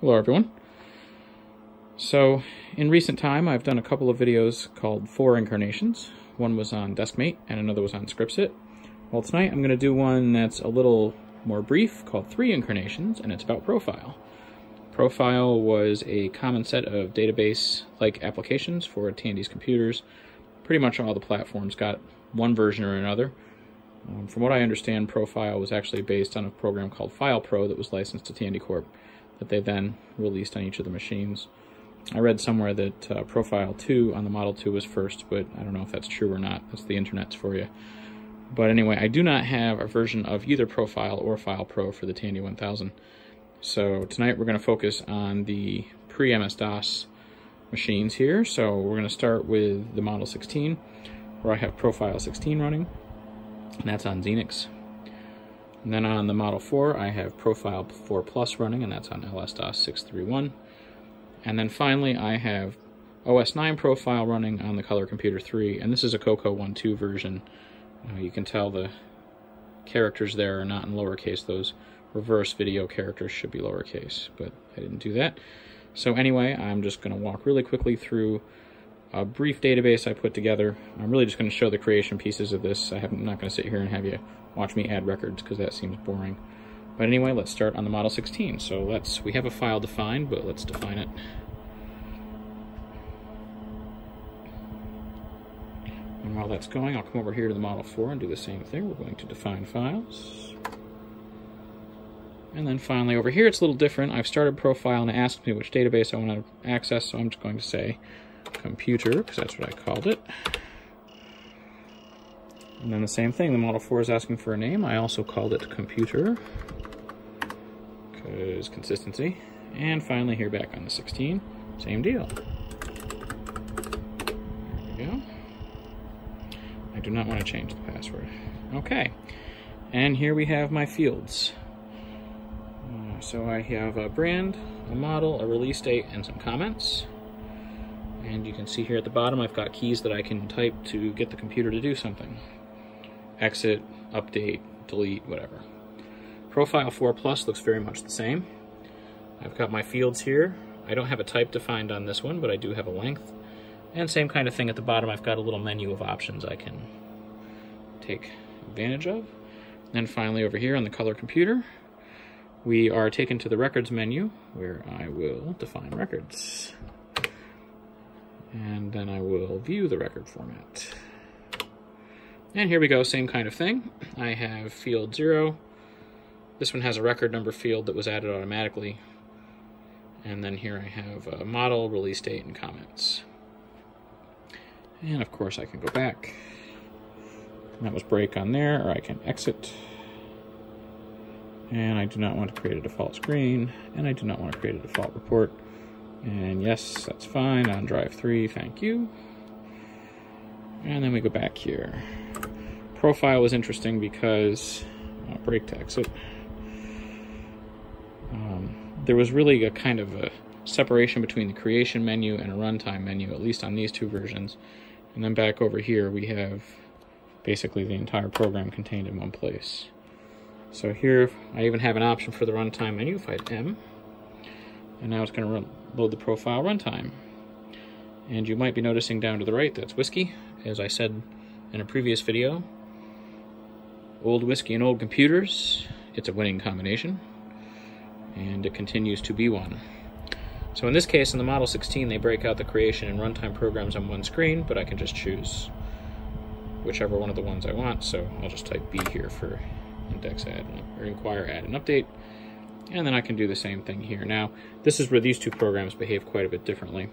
Hello everyone. So, in recent time I've done a couple of videos called Four Incarnations. One was on Deskmate and another was on Scripsit. Well tonight I'm going to do one that's a little more brief called Three Incarnations and it's about Profile. Profile was a common set of database-like applications for Tandy's computers. Pretty much all the platforms got one version or another. Um, from what I understand, Profile was actually based on a program called FilePro that was licensed to Tandy Corp that they then released on each of the machines. I read somewhere that uh, Profile 2 on the Model 2 was first, but I don't know if that's true or not. That's the internet's for you. But anyway, I do not have a version of either Profile or File Pro for the Tandy 1000. So tonight we're going to focus on the pre-MS-DOS machines here. So we're going to start with the Model 16, where I have Profile 16 running, and that's on Xenix. And then on the Model 4, I have Profile 4 Plus running, and that's on LS-DOS 631. And then finally, I have OS 9 Profile running on the Color Computer 3, and this is a CoCo 1.2 version. Uh, you can tell the characters there are not in lowercase. Those reverse video characters should be lowercase, but I didn't do that. So anyway, I'm just going to walk really quickly through a brief database I put together. I'm really just going to show the creation pieces of this. I am not going to sit here and have you watch me add records because that seems boring. But anyway, let's start on the Model 16. So let's, we have a file defined, but let's define it. And while that's going, I'll come over here to the Model 4 and do the same thing. We're going to define files. And then finally over here, it's a little different. I've started profile and it asks me which database I want to access, so I'm just going to say computer, because that's what I called it. And then the same thing, the Model 4 is asking for a name. I also called it computer, because consistency. And finally here back on the 16, same deal. There we go. I do not want to change the password. Okay, and here we have my fields. Uh, so I have a brand, a model, a release date, and some comments. And you can see here at the bottom I've got keys that I can type to get the computer to do something exit, update, delete, whatever. Profile 4 Plus looks very much the same. I've got my fields here. I don't have a type defined on this one, but I do have a length. And same kind of thing at the bottom, I've got a little menu of options I can take advantage of. And finally over here on the color computer, we are taken to the records menu where I will define records. And then I will view the record format. And here we go, same kind of thing. I have field zero. This one has a record number field that was added automatically. And then here I have a model, release date, and comments. And of course I can go back. That was break on there, or I can exit. And I do not want to create a default screen, and I do not want to create a default report. And yes, that's fine on drive three, thank you. And then we go back here. Profile was interesting because, uh, break to exit. Um, there was really a kind of a separation between the creation menu and a runtime menu, at least on these two versions. And then back over here we have basically the entire program contained in one place. So here I even have an option for the runtime menu if I hit M. And now it's going to load the profile runtime. And you might be noticing down to the right that's whiskey. As I said in a previous video, old whiskey and old computers, it's a winning combination. And it continues to be one. So in this case, in the Model 16, they break out the creation and runtime programs on one screen, but I can just choose whichever one of the ones I want. So I'll just type B here for index add or inquire add and update. And then I can do the same thing here. Now, this is where these two programs behave quite a bit differently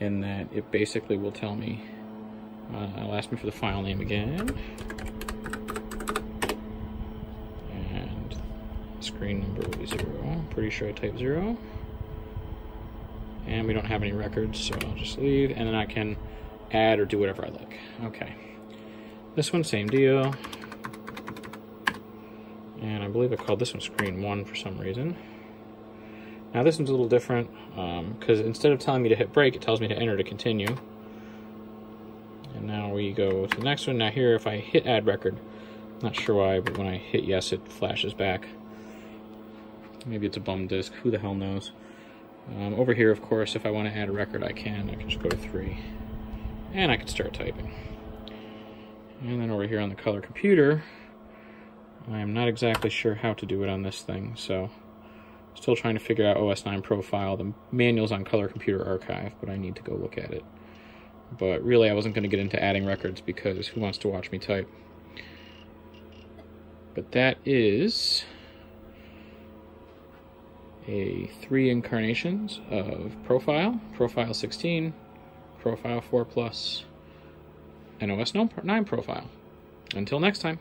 in that it basically will tell me, uh, it'll ask me for the file name again. And screen number will be zero. Pretty sure I typed zero. And we don't have any records, so I'll just leave. And then I can add or do whatever I like. Okay. This one, same deal. And I believe I called this one screen one for some reason. Now this one's a little different because um, instead of telling me to hit break, it tells me to enter to continue. And now we go to the next one. Now here, if I hit add record, not sure why, but when I hit yes, it flashes back. Maybe it's a bum disk. Who the hell knows? Um, over here, of course, if I want to add a record, I can. I can just go to 3. And I can start typing. And then over here on the color computer, I am not exactly sure how to do it on this thing, so still trying to figure out OS 9 profile. The manual's on Color Computer Archive, but I need to go look at it. But really, I wasn't going to get into adding records because who wants to watch me type? But that is a three incarnations of Profile, Profile 16, Profile 4 Plus, and OS 9 Profile. Until next time.